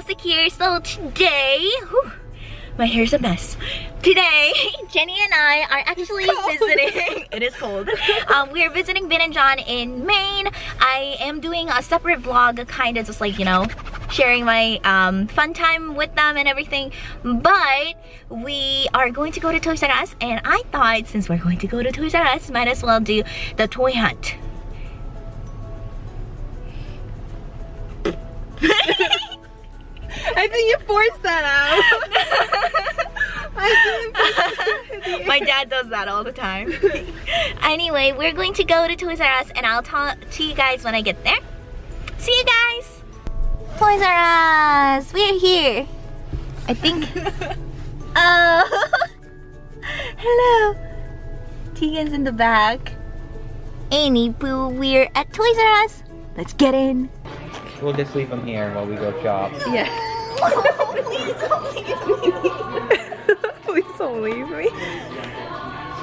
Lastic here. So today, whew, my hair's a mess. Today, Jenny and I are actually visiting, it is cold. Um, we are visiting Bin and Jon in Maine. I am doing a separate vlog, kind of just like, you know, sharing my um, fun time with them and everything. But we are going to go to Toys R Us and I thought since we're going to go to Toys R Us, might as well do the toy hunt. I think you forced that out. My dad does that all the time. anyway, we're going to go to Toys R Us and I'll talk to you guys when I get there. See you guys! Toys R Us! We're here! I think... Oh! Hello! Teagan's in the back. Anywho, we're at Toys R Us. Let's get in. We'll just leave them here while we go shop. Yeah. Please don't leave me. Please don't leave me.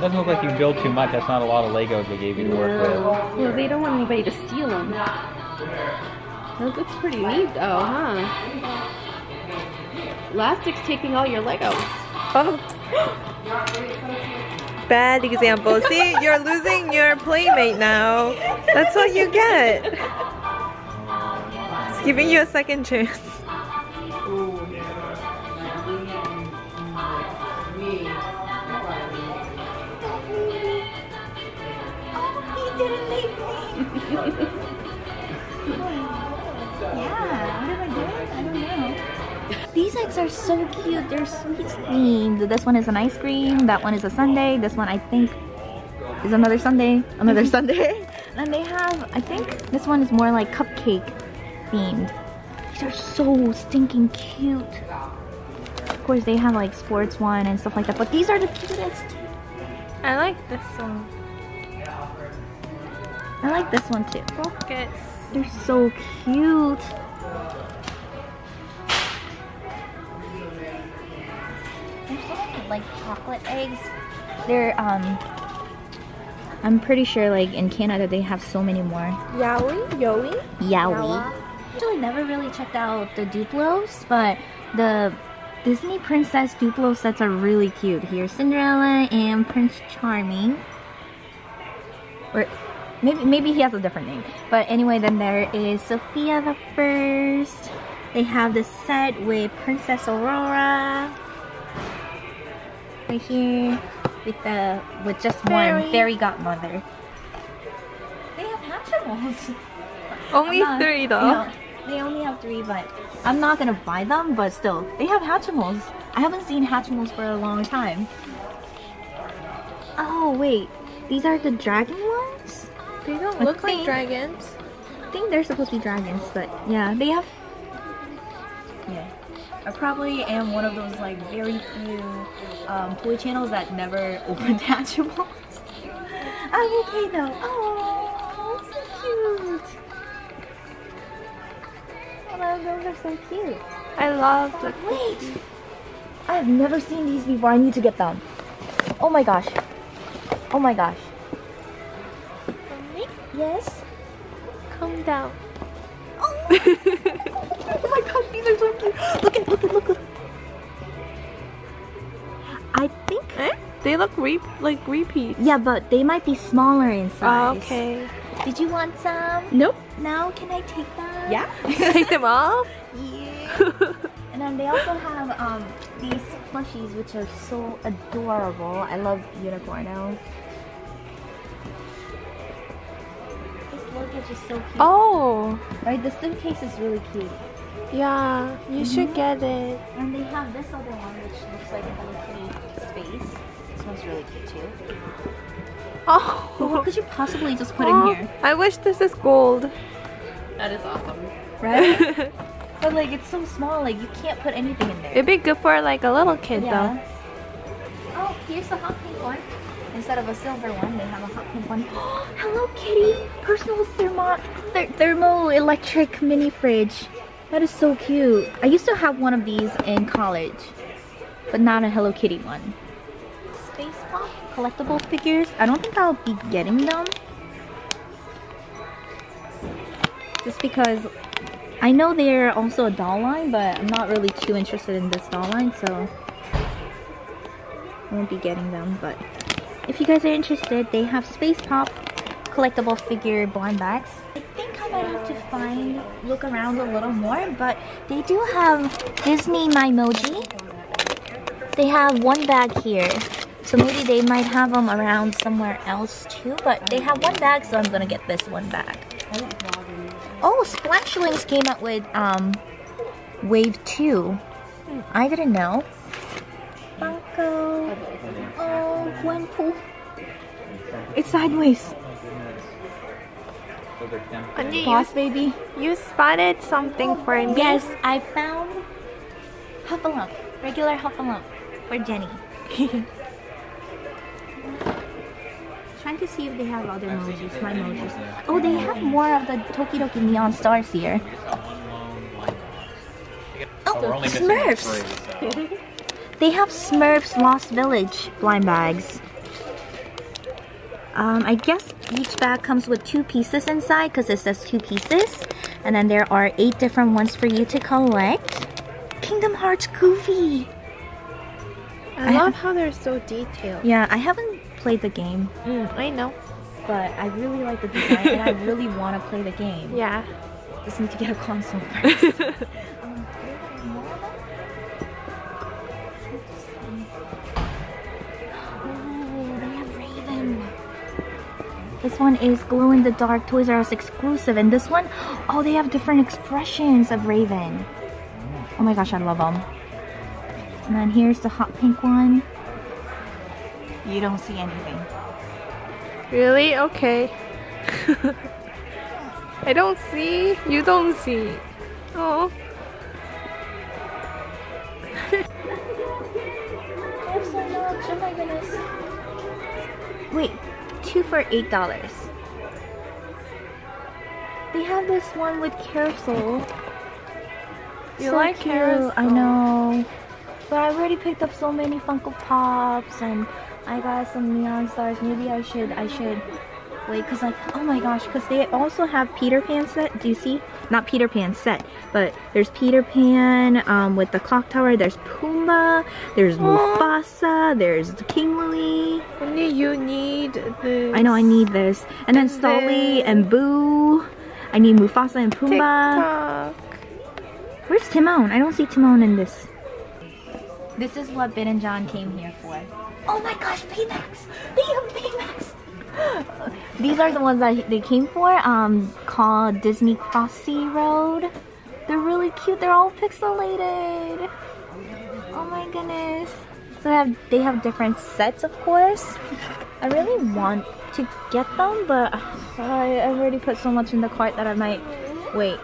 Doesn't look like you build too much. That's not a lot of Legos they gave you to work with. Well, they don't want anybody to steal them. That looks pretty neat though, huh? Lastic's taking all your Legos. Oh. Bad example. See, you're losing your playmate now. That's what you get. It's giving you a second chance. These eggs are so cute. They're sweets themed. This one is an ice cream. That one is a sundae. This one I think is another sundae. Another mm-hmm. sundae. And they have, I think this one is more like cupcake themed. These are so stinking cute. Of course, they have like sports one and stuff like that. But these are the cutest. I like this one. I like this one too. Focus. They're so cute. There's so like chocolate eggs. They're um I'm pretty sure like in Canada they have so many more. Yowie? Yowie? Yowie. Actually never really checked out the Duplos, but the Disney Princess Duplo sets are really cute. Here's Cinderella and Prince Charming. Or maybe maybe he has a different name. But anyway, then there is Sofia the First. They have the set with Princess Aurora. Right here. With the with just one Fairy. fairy godmother. They have Hatchimals. Only not- three though. no, they only have three, but I'm not gonna buy them. But still, they have Hatchimals. I haven't seen Hatchimals for a long time. Oh wait, these are the dragon ones. They don't I look like dragons. I think they're supposed to be dragons, but yeah, they have. I probably am one of those like very few um, toy channels that never opened Hatchimals. I'm okay though. Oh, so cute. Oh, those are so cute. I love the Wait! I've never seen these before. I need to get them. Oh my gosh. Oh my gosh. Yes? Calm down. Oh, oh my gosh, these are so cute. Look at, look at, look at. I think, Eh? They look re like repeats. yeah, but they might be smaller in Oh, size. okay. Did you want some? Nope. No? Can I take them? Yeah. Take them all? Yeah. and then they also have um these plushies which are so adorable. I love unicornos. This luggage is so cute. Oh. Right, the suitcase is really cute. Yeah. You mhm. should get it. And they have this other one which looks like a Hello Kitty space. This one's really cute too. Oh. But what Oh. could you possibly just put Oh, in here? I wish this is gold. That is awesome. Right? but like it's so small, like you can't put anything in there. It'd be good for like a little kid Yeah. Oh, here's the hot pink one. Instead of a silver one, they have a hot pink one. Hello Kitty! Personal thermo th thermoelectric mini fridge. That is so cute. I used to have one of these in college, but not a Hello Kitty one. Space Pop collectible figures. I don't think I'll be getting them. Just because I know they're also a doll line, but I'm not really too interested in this doll line, so won't be getting them. But if you guys are interested, they have Space Pop collectible figure blind bags. I think I might have to find, look around a little more, but they do have Disney Mymoji. They have one bag here. So maybe they might have them around somewhere else too, but they have one bag, so I'm gonna get this one bag. Oh, Splashlings came out with um, Wave 2. I didn't know. Oh, Gwenpool. It's sideways. You, Boss baby. you spotted something for me. Yes, I found Heffalump. Regular Heffalump for Jenny. Trying to see if they have other emojis, my emojis. Oh, they have more of the Tokidoki Neon Stars here. Oh, we're only missing Smurfs. They have Smurfs Lost Village blind bags. Um, I guess each bag comes with two pieces inside because it says two pieces. And then there are eight different ones for you to collect. Kingdom Hearts Goofy. I, I love how they're so detailed. Yeah, I haven't played the game, Mm, I know. but I really like the design and I really want to play the game. Yeah. Just need to get a console first. This one is glow in the dark Toys R Us exclusive, and this one, oh, they have different expressions of Raven. Oh my gosh, I love them. And then here's the hot pink one. You don't see anything. Really? Okay. I don't see. You don't see. Oh. So much. Oh my goodness. Wait, two for eight dollars. They have this one with carousel. You So like cute. carousel. I know. But I already picked up so many Funko Pops and I got some neon stars. Maybe I should I should wait because like oh my gosh because they also have Peter Pan set. Do you see? Not Peter Pan set, but there's Peter Pan um, with the clock tower. There's Pumbaa. There's Mufasa. There's King Louie. Only you need this. I know I need this. And then And Stolly then- and Boo. I need Mufasa and Pumbaa. Where's Timon? I don't see Timon in this. This is what Bin and Jon came here for. Oh my gosh, Baymax! They have Baymax! These are the ones that they came for, um, called Disney Crossy Road. They're really cute, they're all pixelated. Oh my goodness. So they have, they have different sets, of course. I really want to get them, but I, I've already put so much in the cart that I might wait.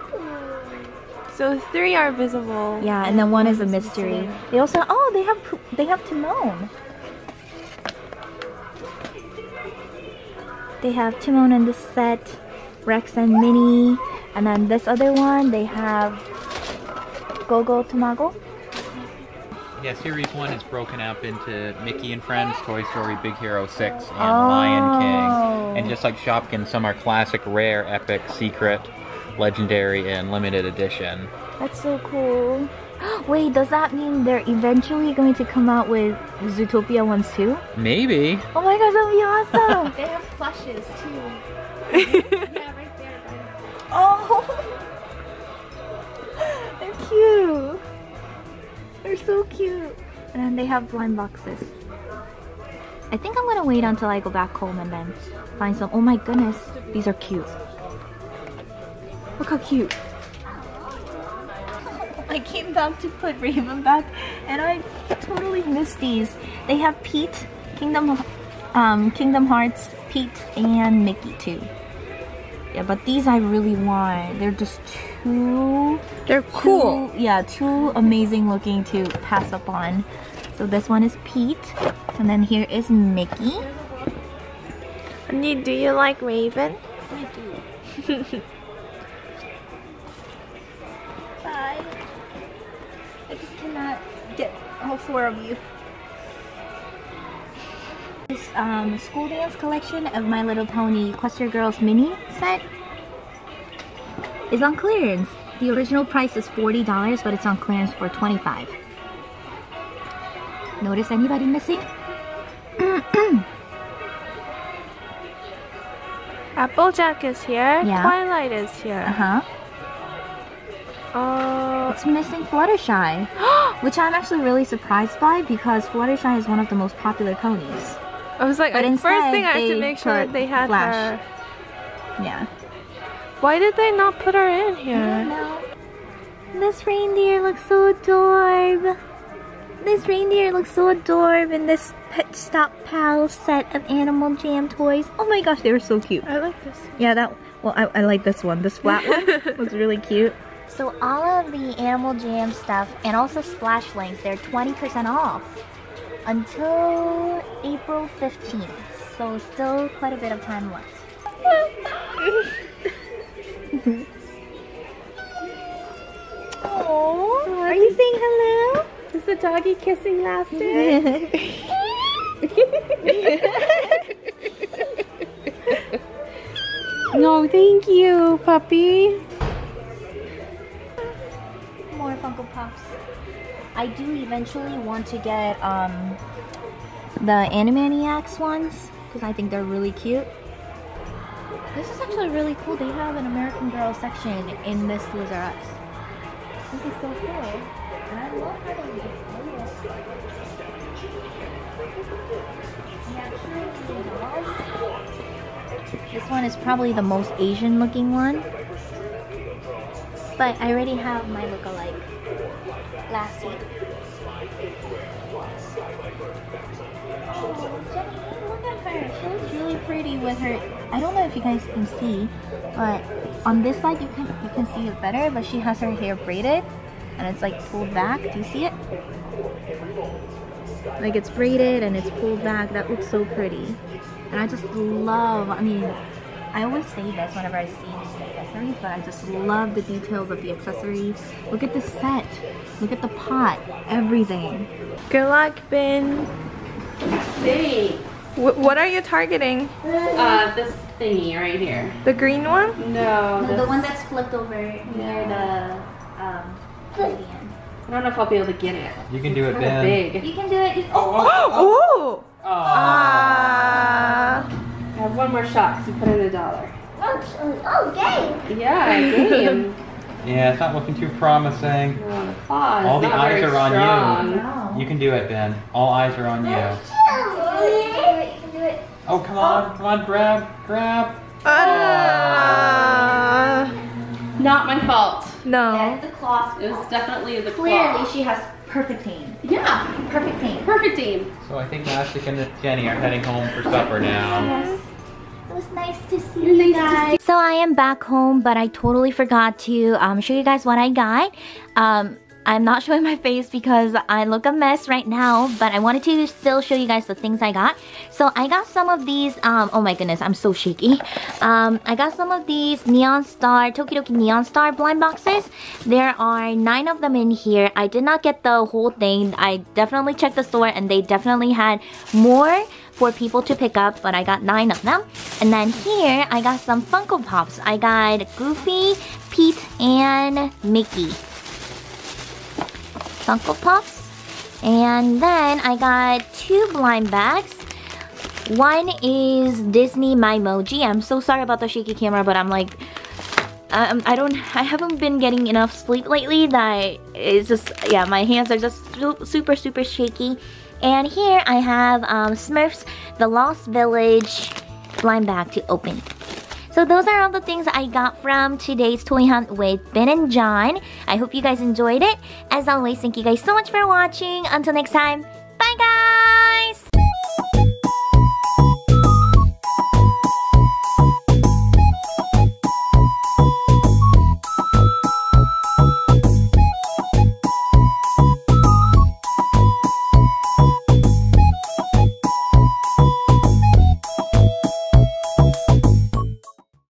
So three are visible. Yeah, and then one is a mystery. They also oh they have they have Timon. They have Timon in the set, Rex and Minnie, and then this other one they have Gogo Tamago. Yeah, series one is broken up into Mickey and Friends, Toy Story, Big Hero 6, and Lion King. And oh. just like Shopkins, some are classic, rare, epic, secret, legendary, and limited edition. That's so cool. Wait, does that mean they're eventually going to come out with Zootopia ones too? Maybe. Oh my gosh, that'd be awesome! They have plushes too. yeah, right there. Oh, they're cute. They're so cute. And then they have blind boxes. I think I'm gonna wait until I go back home and then find some. Oh my goodness, these are cute. Look how cute. I came back to put Raven back and I totally missed these. They have Pete, Kingdom, um, Kingdom Hearts, Pete, and Mickey too. Yeah, but these I really want. They're just too They're cool. too- yeah, too amazing looking to pass up on. So this one is Pete, and then here is Mickey. Honey, do you like Raven? Bye. cannot get all four of you. This um, school dance collection of My Little Pony Equestria Girls mini set is on clearance. The original price is $40, but it's on clearance for 25 Notice anybody missing? Applejack is here. Yeah. Twilight is here. Uh-huh. Oh, It's missing Fluttershy, which I'm actually really surprised by because Fluttershy is one of the most popular ponies. I was like, But uh, first thing I have to make sure they had Flash. her. Yeah. Why did they not put her in I don't here? know. This reindeer looks so adorable. This reindeer looks so adorable in this Pet Stop Pal set of Animal Jam toys. Oh my gosh, they were so cute. I like this. Yeah, that, well, I, I like this one. This flat one looks really cute. So all of the Animal Jam stuff and also Splashlings, they're 20% off until April 15th. So still quite a bit of time left. Oh, are you saying hello? Is the doggy kissing laughter? no, thank you, puppy. I do eventually want to get um, the Animaniacs ones because I think they're really cute. This is actually really cool. They have an American Girl section in R Us. This is so cool. And I love how they have. This one is probably the most Asian looking one. But I already have my look-alike. Lassie. Oh, Jenny, look at her. Really pretty with her. I don't know if you guys can see, but on this side you can you can see it better. But she has her hair braided, and it's like pulled back. Do you see it? Like it's braided and it's pulled back. That looks so pretty. And I just love. I mean, I always say this whenever I see accessories, but I just love the details of the accessories. Look at the set. Look at the pot. Everything. Good luck, Bin. Thanks. Wh- what are you targeting? Uh, this thingy right here. The green one? No, The, the one that's flipped over near the um, gradient. I don't know if I'll be able to get it. You can do it, It's kinda Bin. big. You can do it. You- oh, Oh! Oh. Ah. I have one more shot because you put in a dollar. Oh, oh, game. Yeah, game. Yeah, it's not looking too promising. Oh, the claw All the eyes very are on you. strong. Wow. You can do it, Bin. All eyes are on you. You can do it. Oh, come on, come on, grab, grab. Ah. Not my fault. no. That's the claw. It was definitely the Clearly, claw. she has perfect aim. Yeah, Perfect aim. perfect aim. So I think Lastic and Jenny are heading home for supper now. Yes. It was nice to see you to guys. So I am back home, but I totally forgot to um, show you guys what I got. Um, I'm not showing my face because I look a mess right now, but I wanted to still show you guys the things I got. So I got some of these, um, oh my goodness, I'm so shaky. Um, I got some of these Neon Star, Tokidoki Neon Star blind boxes. There are nine of them in here. I did not get the whole thing. I definitely checked the store and they definitely had more for people to pick up, but I got nine of them. And then here, I got some Funko Pops. I got Goofy, Pete, and Mickey. Funko Pops. And then I got two blind bags. One is Disney Mymoji. I'm so sorry about the shaky camera, but I'm like, um, I don't, I haven't been getting enough sleep lately. That it's just, yeah, my hands are just su- super, super shaky. And here I have um, Smurfs, The Lost Village blind bag to open. So those are all the things I got from today's toy hunt with Bin and Jon. I hope you guys enjoyed it. As always, thank you guys so much for watching. Until next time,